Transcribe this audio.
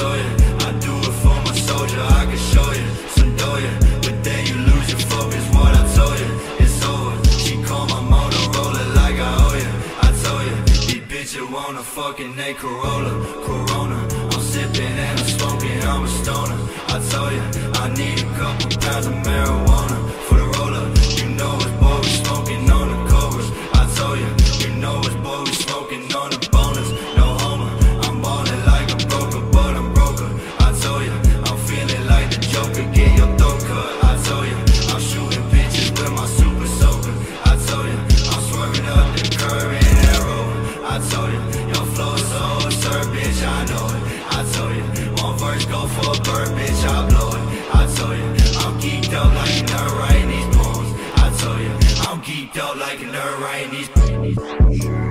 I do it for my soldier, I can show you Some know you, but then you lose your focus What I told you, it's over. She called my Motorola like I owe you I told you, these bitches wanna fucking a Corolla. Corona, I'm sippin' and I'm smoking, I'm a stoner. I told you, I need a couple pounds of marijuana. Birds go for a bird, bitch, I blow it. I tell you, I'm geeked out like a nerd writing these poems. I tell you, I'm geeked out like a nerd writing these. poems.